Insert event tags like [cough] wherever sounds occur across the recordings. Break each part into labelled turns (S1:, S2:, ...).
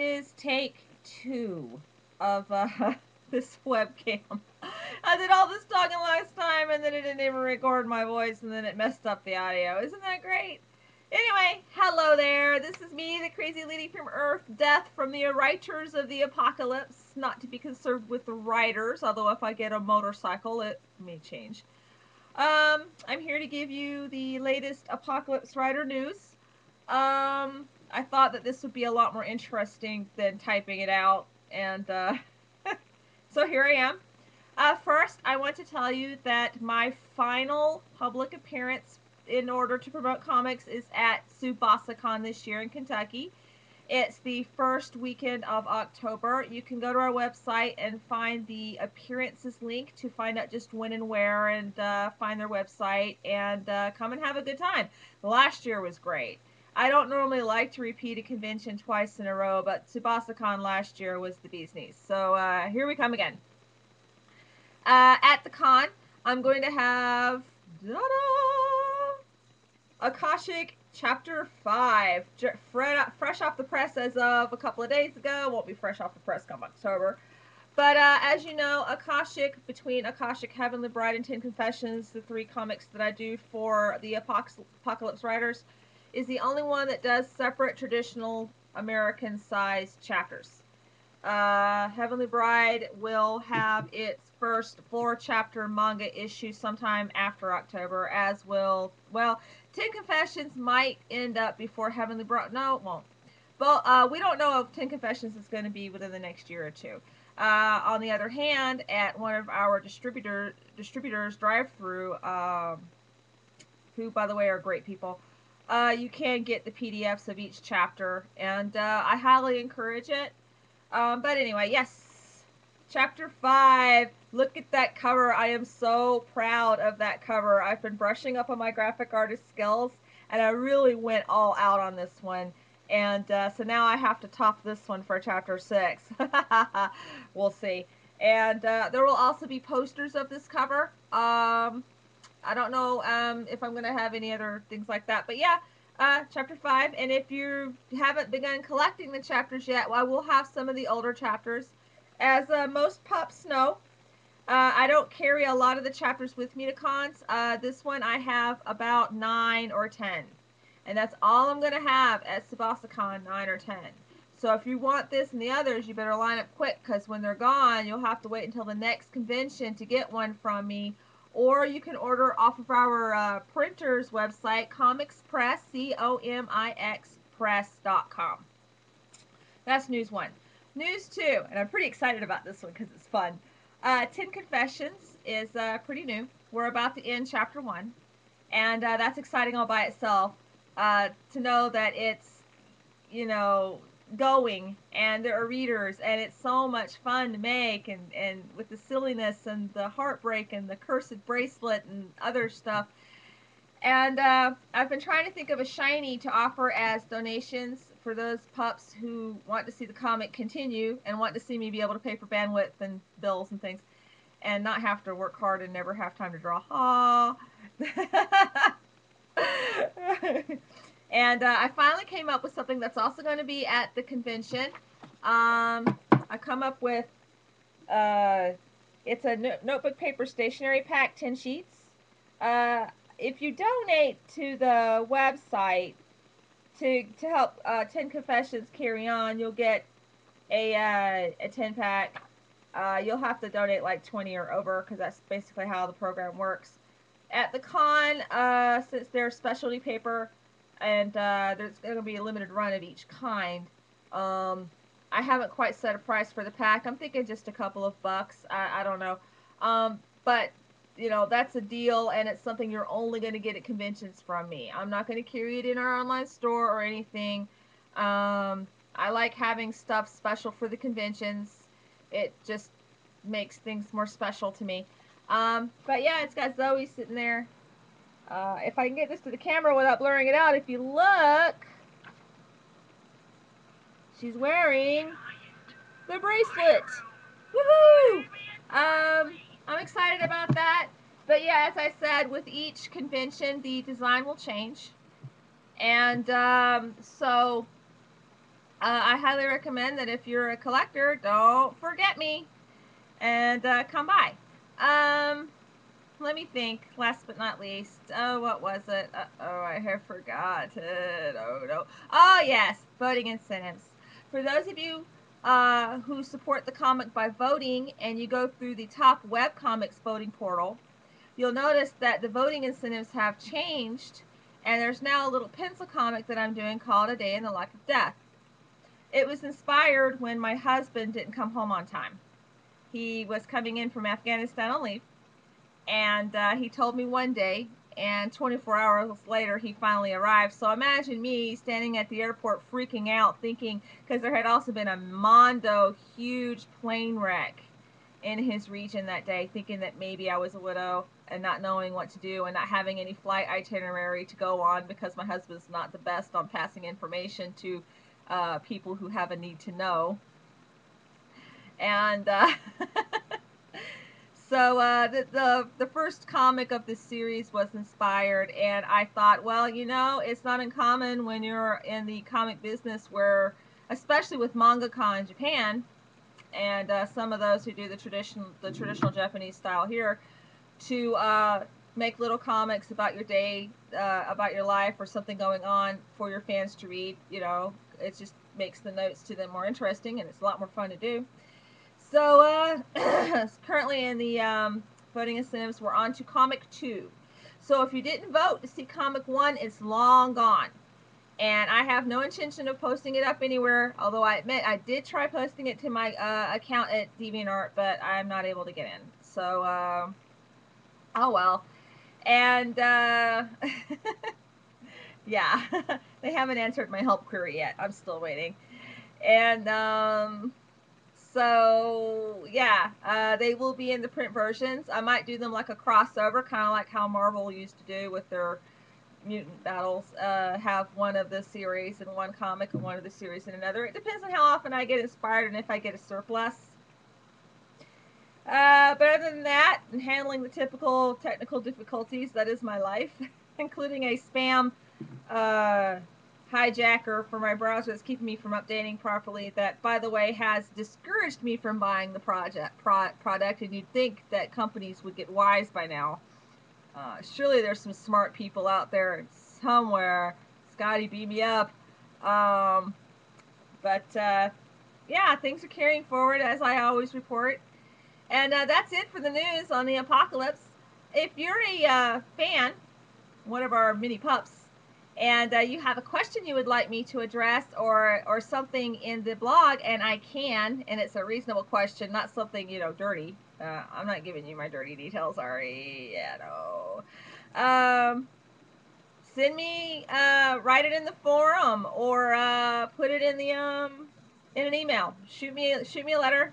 S1: is take two of uh, [laughs] this webcam. I did all this talking last time and then it didn't even record my voice and then it messed up the audio. Isn't that great? Anyway, hello there. This is me, the crazy lady from Earth, Death from the writers of the apocalypse. Not to be concerned with the writers, although if I get a motorcycle, it may change. Um, I'm here to give you the latest apocalypse writer news. Um, I thought that this would be a lot more interesting than typing it out, and uh, [laughs] so here I am. Uh, first, I want to tell you that my final public appearance in order to promote comics is at TsubasaCon this year in Kentucky. It's the first weekend of October. You can go to our website and find the appearances link to find out just when and where and uh, find their website and uh, come and have a good time. Last year was great. I don't normally like to repeat a convention twice in a row, but TsubasaCon last year was the bee's knees. So uh, here we come again. Uh, at the con, I'm going to have Akashik Chapter 5. Fresh off the press as of a couple of days ago. Won't be fresh off the press come October. But uh, as you know, Akashik, between Akashik Heavenly Bride and Ten Confessions, the three comics that I do for the Apocalypse Writers, is the only one that does separate traditional American sized chapters. Uh, Heavenly Bride will have its first four chapter manga issue sometime after October, as will, well, Ten Confessions might end up before Heavenly Bride. No, it won't. But uh, we don't know if Ten Confessions is going to be within the next year or two. Uh, on the other hand, at one of our distributor distributors DriveThru, um, who by the way are great people, uh, you can get the PDFs of each chapter, and uh, I highly encourage it. Um, but anyway, yes, chapter five. Look at that cover. I am so proud of that cover. I've been brushing up on my graphic artist skills, and I really went all out on this one. And uh, so now I have to top this one for chapter six. [laughs] we'll see. And uh, there will also be posters of this cover. Um, I don't know um, if I'm going to have any other things like that. But yeah, uh, chapter 5. And if you haven't begun collecting the chapters yet, well, I will have some of the older chapters. As uh, most pups know, uh, I don't carry a lot of the chapters with me to cons. Uh, this one I have about 9 or 10. And that's all I'm going to have at TsubasaCon, 9 or 10. So if you want this and the others, you better line up quick because when they're gone, you'll have to wait until the next convention to get one from me or you can order off of our uh, printer's website, Comics Press, Comix Press, C-O-M-I-X Press.com. That's news one. News two, and I'm pretty excited about this one because it's fun. Uh, Ten Confessions is uh, pretty new. We're about to end chapter one, and uh, that's exciting all by itself. Uh, to know that it's, you know, going and there are readers and it's so much fun to make and and with the silliness and the heartbreak and the cursed bracelet and other stuff and uh, I've been trying to think of a shiny to offer as donations for those pups who want to see the comic continue and want to see me be able to pay for bandwidth and bills and things and not have to work hard and never have time to draw. Ha! [laughs] And uh, I finally came up with something that's also going to be at the convention. Um, I come up with, uh, it's a no notebook paper stationery pack, 10 sheets. Uh, if you donate to the website to, to help uh, 10 Confessions carry on, you'll get a, uh, a 10 pack. Uh, you'll have to donate like 20 or over because that's basically how the program works. At the con, since they're specialty paper, and uh, there's going to be a limited run of each kind. Um, I haven't quite set a price for the pack. I'm thinking just a couple of bucks. I, I don't know. Um, but, you know, that's a deal, and it's something you're only going to get at conventions from me. I'm not going to carry it in our online store or anything. Um, I like having stuff special for the conventions. It just makes things more special to me. Um, but yeah, it's got Zoe sitting there uh, if I can get this to the camera without blurring it out, if you look, she's wearing the bracelet. Woohoo! Um, I'm excited about that. But yeah, as I said, with each convention, the design will change. And um, so uh, I highly recommend that if you're a collector, don't forget me and uh, come by. Um, let me think. Last but not least, oh, what was it? Uh, oh, I have forgotten. Oh no. Oh yes, voting incentives. For those of you uh, who support the comic by voting, and you go through the top web comics voting portal, you'll notice that the voting incentives have changed, and there's now a little pencil comic that I'm doing called A Day in the Life of Death. It was inspired when my husband didn't come home on time. He was coming in from Afghanistan on leave, and uh, he told me one day, and 24 hours later he finally arrived. So imagine me standing at the airport freaking out, thinking because there had also been a Mondo huge plane wreck in his region that day, thinking that maybe I was a widow and not knowing what to do and not having any flight itinerary to go on because my husband's not the best on passing information to uh, people who have a need to know. And uh, [laughs] so uh, the, the, the first comic of this series was inspired, and I thought, well, you know, it's not uncommon when you're in the comic business where, especially with mangaka in Japan, and uh, some of those who do the traditional the traditional Japanese style here, to uh, make little comics about your day, uh, about your life, or something going on for your fans to read. You know, it just makes the notes to them more interesting and it's a lot more fun to do. So uh, [coughs] currently in the um, voting incentives, we're on to Comic 2. So if you didn't vote to see Comic 1, it's long gone. And I have no intention of posting it up anywhere, although I admit I did try posting it to my uh, account at DeviantArt, but I'm not able to get in. So, uh, oh well. And, uh, [laughs] yeah, [laughs] they haven't answered my help query yet. I'm still waiting. And um, so, yeah, uh, they will be in the print versions. I might do them like a crossover, kind of like how Marvel used to do with their mutant battles. Uh, have one of the series in one comic and one of the series in another. It depends on how often I get inspired and if I get a surplus. Uh, but other than that, and handling the typical technical difficulties, that is my life, [laughs] including a spam uh, hijacker for my browser that's keeping me from updating properly that by the way has discouraged me from buying the project pro product and you'd think that companies would get wise by now. Uh, surely there's some smart people out there somewhere. Scotty beat me up. Um, but uh, yeah things are carrying forward as i always report. And uh, that's it for the news on the apocalypse. If you're a uh, fan one of our mini pups and uh, you have a question you would like me to address or or something in the blog and I can and it's a reasonable question not something you know dirty. Uh, I'm not giving you my dirty details sorry yeah no um, send me uh, write it in the forum or uh, put it in the um in an email. Shoot me shoot me a letter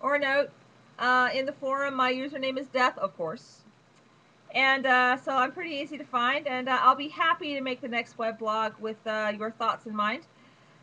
S1: or a note uh, in the forum. My username is death of course and uh, so I'm pretty easy to find, and uh, I'll be happy to make the next web blog with uh, your thoughts in mind.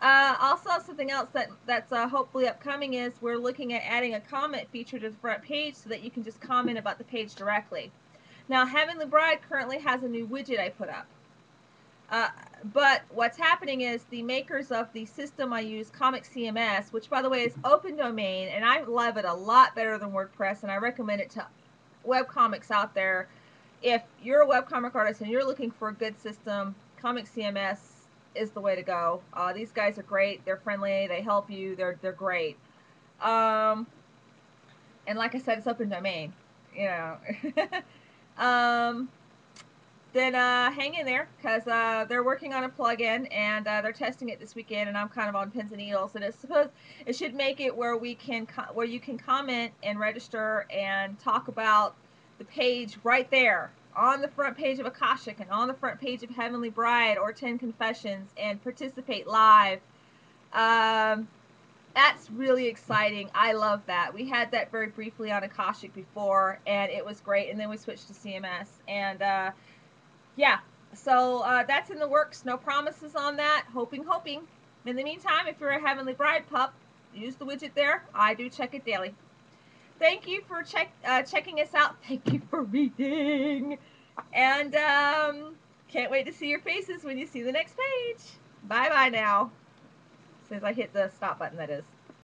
S1: Uh, also, something else that that's uh, hopefully upcoming is we're looking at adding a comment feature to the front page so that you can just comment about the page directly. Now, Heavenly Bride currently has a new widget I put up. Uh, but what's happening is the makers of the system I use, Comic CMS, which by the way is open domain, and I love it a lot better than WordPress, and I recommend it to web comics out there if you're a webcomic artist and you're looking for a good system, Comic CMS is the way to go. Uh, these guys are great. They're friendly. They help you. They're they're great. Um, and like I said, it's open domain. You know. [laughs] um, then uh, hang in there because uh, they're working on a plugin and uh, they're testing it this weekend and I'm kind of on pins and needles and it's supposed it should make it where we can where you can comment and register and talk about the page right there on the front page of Akashik and on the front page of Heavenly Bride or Ten Confessions and participate live. Um, that's really exciting. I love that. We had that very briefly on Akashik before, and it was great. And then we switched to CMS, and uh, yeah, so uh, that's in the works. No promises on that. Hoping, hoping. In the meantime, if you're a Heavenly Bride pup, use the widget there. I do check it daily thank you for check uh, checking us out. [laughs] Thank you for reading. And um, can't wait to see your faces when you see the next page. Bye bye now. As soon as I hit the stop button, that is.